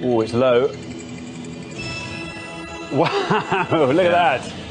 Oh, it's low. Wow, look at that.